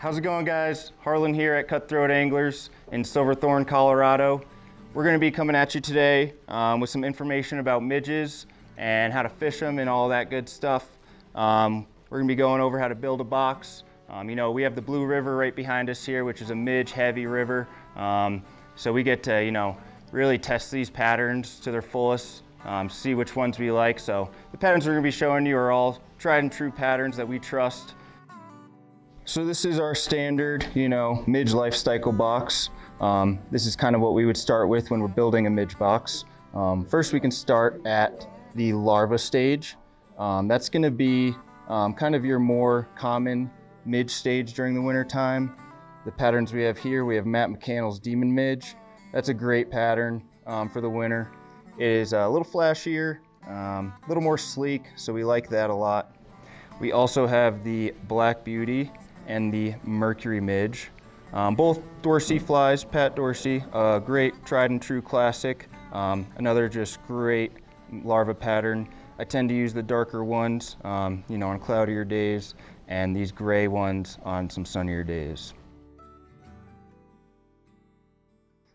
How's it going guys? Harlan here at Cutthroat Anglers in Silverthorne, Colorado. We're gonna be coming at you today um, with some information about midges and how to fish them and all that good stuff. Um, we're gonna be going over how to build a box. Um, you know, we have the Blue River right behind us here, which is a midge heavy river. Um, so we get to, you know, really test these patterns to their fullest, um, see which ones we like. So the patterns we're gonna be showing you are all tried and true patterns that we trust. So this is our standard, you know, midge life cycle box. Um, this is kind of what we would start with when we're building a midge box. Um, first, we can start at the larva stage. Um, that's going to be um, kind of your more common midge stage during the winter time. The patterns we have here, we have Matt McCannel's Demon Midge. That's a great pattern um, for the winter. It is a little flashier, um, a little more sleek, so we like that a lot. We also have the Black Beauty and the Mercury Midge. Um, both Dorsey flies, Pat Dorsey, a great tried and true classic. Um, another just great larva pattern. I tend to use the darker ones, um, you know, on cloudier days, and these gray ones on some sunnier days.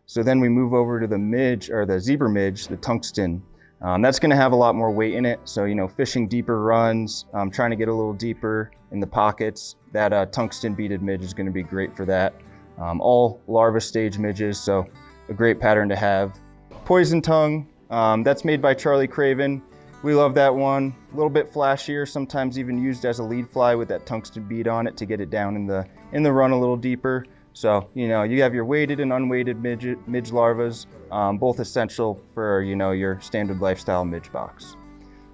So then we move over to the midge, or the zebra midge, the tungsten. Um, that's going to have a lot more weight in it. So, you know, fishing deeper runs, um, trying to get a little deeper in the pockets, that uh, tungsten beaded midge is going to be great for that. Um, all larva stage midges, so a great pattern to have. Poison Tung, um, that's made by Charlie Craven. We love that one. A little bit flashier, sometimes even used as a lead fly with that tungsten bead on it to get it down in the, in the run a little deeper. So, you know, you have your weighted and unweighted midge, midge larvas, um, both essential for, you know, your standard lifestyle midge box.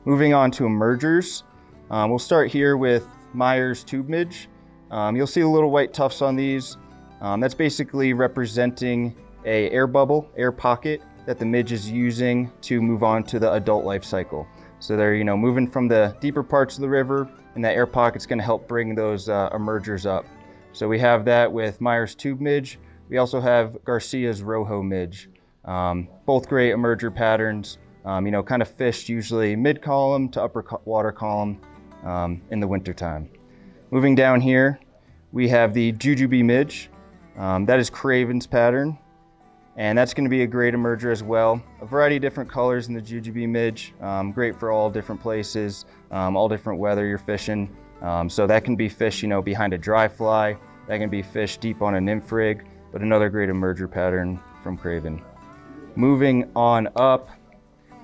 Moving on to emergers, um, we'll start here with Myers tube midge. Um, you'll see the little white tufts on these. Um, that's basically representing a air bubble, air pocket that the midge is using to move on to the adult life cycle. So they're, you know, moving from the deeper parts of the river and that air pocket's gonna help bring those uh, emergers up. So we have that with Myers Tube Midge. We also have Garcia's Rojo Midge. Um, both great emerger patterns, um, you know, kind of fished usually mid-column to upper water column um, in the wintertime. Moving down here, we have the Jujubee Midge. Um, that is Craven's pattern. And that's going to be a great emerger as well. A variety of different colors in the Jujubee Midge. Um, great for all different places, um, all different weather you're fishing. Um, so that can be fish, you know, behind a dry fly. That can be fish deep on a nymph rig, but another great emerger pattern from Craven. Moving on up,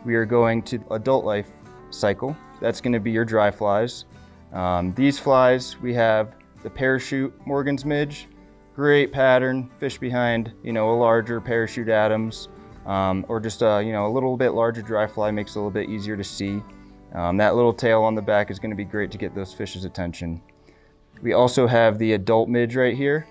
we are going to adult life cycle. That's gonna be your dry flies. Um, these flies, we have the parachute Morgan's Midge. Great pattern, fish behind, you know, a larger parachute Adams, um, or just a, you know, a little bit larger dry fly makes it a little bit easier to see. Um, that little tail on the back is going to be great to get those fish's attention. We also have the adult midge right here.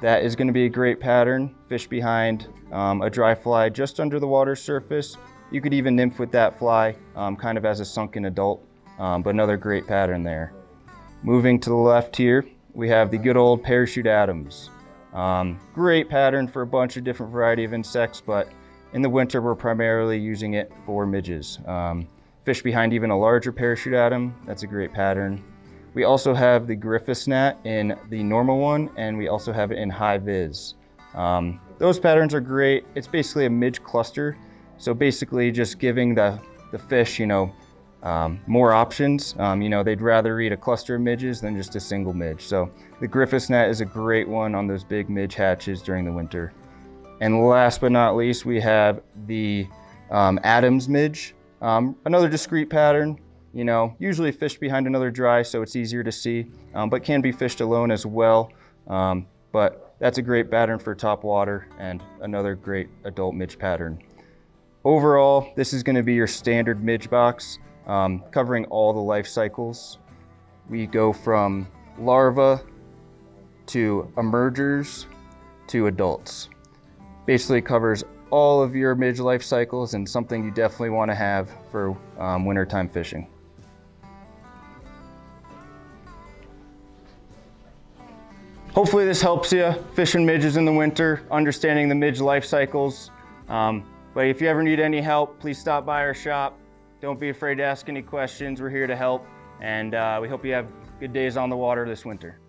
That is going to be a great pattern. Fish behind um, a dry fly just under the water surface. You could even nymph with that fly um, kind of as a sunken adult, um, but another great pattern there. Moving to the left here, we have the good old parachute Adams. Um, great pattern for a bunch of different variety of insects, but in the winter we're primarily using it for midges. Um, Fish behind even a larger parachute Adam, that's a great pattern. We also have the Griffiths gnat in the normal one, and we also have it in high vis. Um, those patterns are great. It's basically a midge cluster. So basically just giving the, the fish, you know, um, more options. Um, you know, they'd rather eat a cluster of midges than just a single midge. So the Griffiths gnat is a great one on those big midge hatches during the winter. And last but not least, we have the um, Adams midge. Um, another discreet pattern, you know, usually fished behind another dry so it's easier to see, um, but can be fished alone as well. Um, but that's a great pattern for top water and another great adult midge pattern. Overall, this is gonna be your standard midge box, um, covering all the life cycles. We go from larva to emergers to adults. Basically covers all of your midge life cycles and something you definitely want to have for um, wintertime fishing. Hopefully this helps you fishing midges in the winter, understanding the midge life cycles. Um, but if you ever need any help, please stop by our shop. Don't be afraid to ask any questions. We're here to help. And uh, we hope you have good days on the water this winter.